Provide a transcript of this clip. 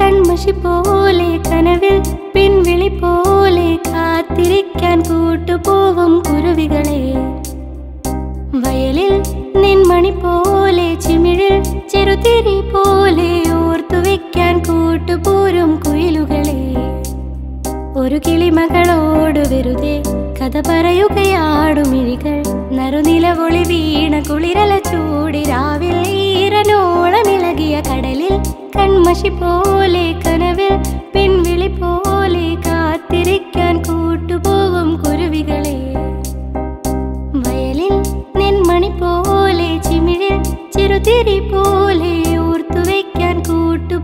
കൺമഷി പോലെ കനവിൽ പിൻവിളി പോലെ കാത്തിരിക്കാൻ കൂട്ടുപോവും കുരുവികളെ. വയലിൽ നിൻമണി പോലെ ചിമിഴിൽ ചെറുതിരി പോലെ ഓർത്തു വെക്കാൻ കൂട്ടുപോരും കുയിലുകളെ. ഒരു കിളിമകളോട് വെറുതെ കഥ പറയുകയാടുമിഴികൾ നറുനിലവൊളി വീണ കുളിരല ചൂടി ராசி போலே கனவில் பின்விழி போலே காத்திருக்கான் கூட்டு போகும் குருவிகளே. வயலில் நென்மணி போலே சிமிழில் சிறுதிரி போலே ஊர்த்து வைக்கான் கூட்டு